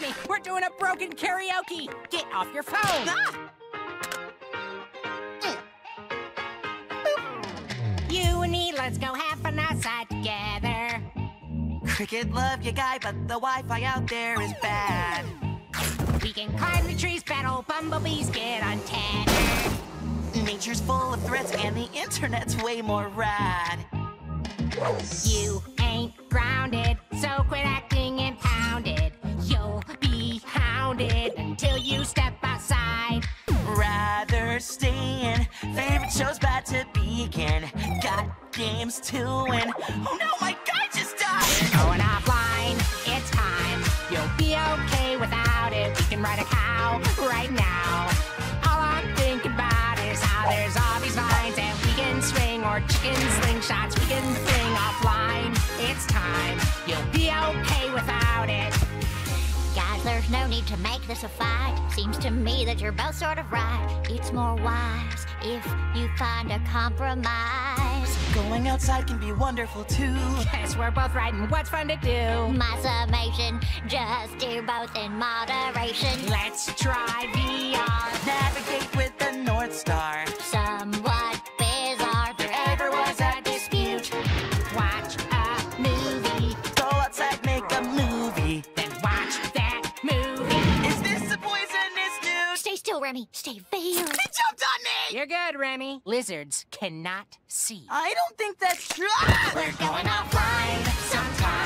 Remy. We're doing a broken karaoke. Get off your phone. Ah! You and me, let's go have fun outside together. Cricket love you guy, but the Wi-Fi out there is bad. We can climb the trees, battle bumblebees, get untethered. Nature's full of threats and the internet's way more rad. You ain't grounded, so quit acting hounded until you step outside. Rather stay in. Favorite show's about to begin. Got games to win. Oh no, my guy just died! Going offline, it's time. You'll be okay without it. We can ride a cow right now. All I'm thinking about is how there's all these vines and we can swing or chicken slingshots. We can fling offline. It's time. You'll be okay without it. There's no need to make this a fight. Seems to me that you're both sort of right. It's more wise if you find a compromise. Going outside can be wonderful too. Yes, we're both right, and what's fun to do? My summation, just do both in moderation. Let's try VR. Navigate dude? Remy. Stay very. He jumped on me! You're good, Remy. Lizards cannot see. I don't think that's true. We're going offline sometimes.